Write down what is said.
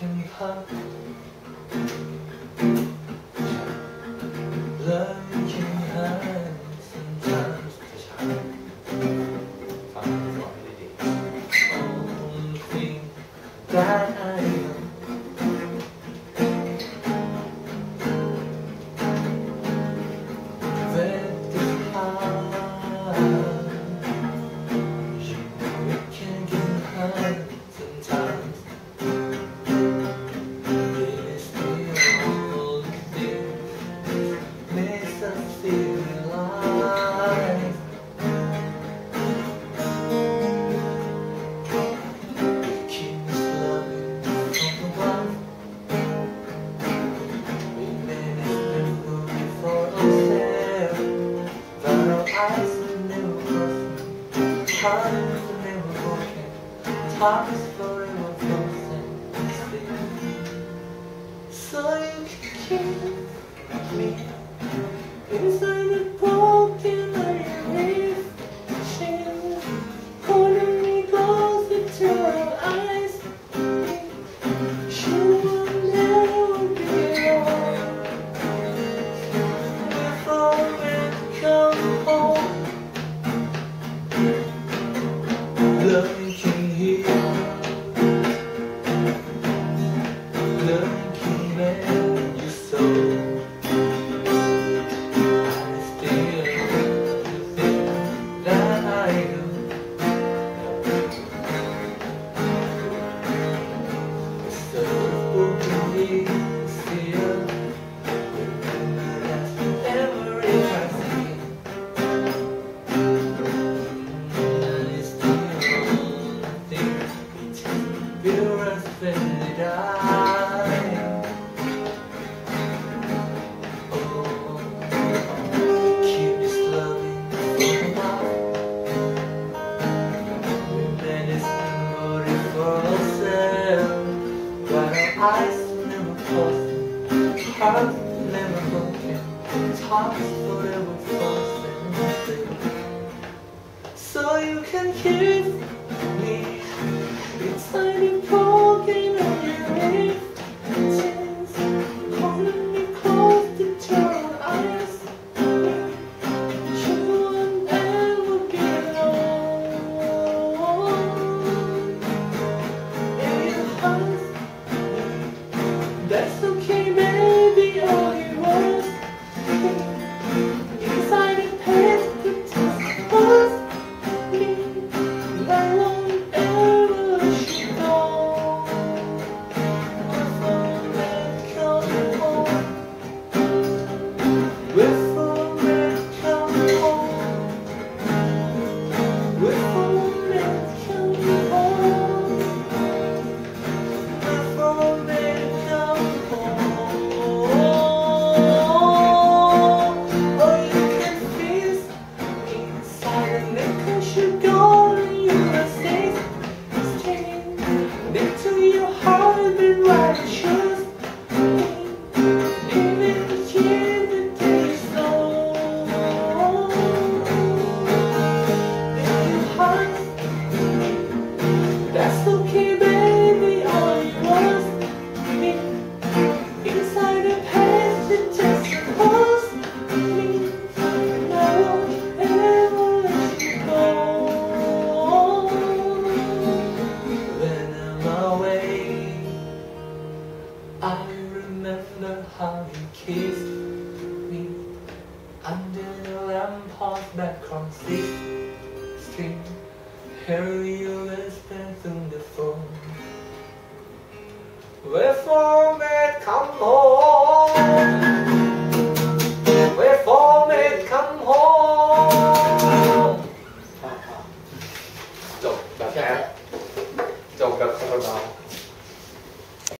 can you hug? Love can you hug? Sometimes it's hard. Only thing that I am. That is hard. You can get hurt sometimes. Cross Hearts will never broken Talks forever frozen still So you can keep me Inside the broken when we die Oh, keep loving for But our eyes never Hearts never broken Talks forever frozen So you can kiss me Inside the broken and kissed me under the lamppost back from Sixth Street. Harry listened on the phone. Wherefore, man, come home.